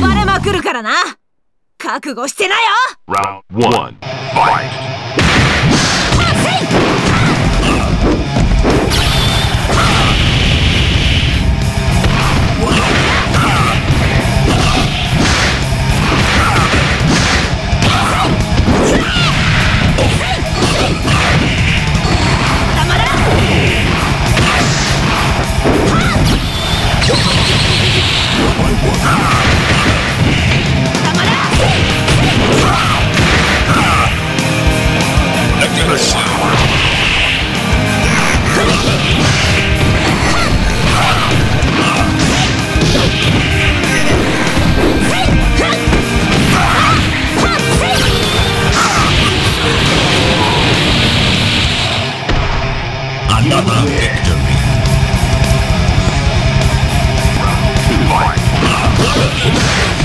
暴れまくるからな。覚悟してなよ victory. Round.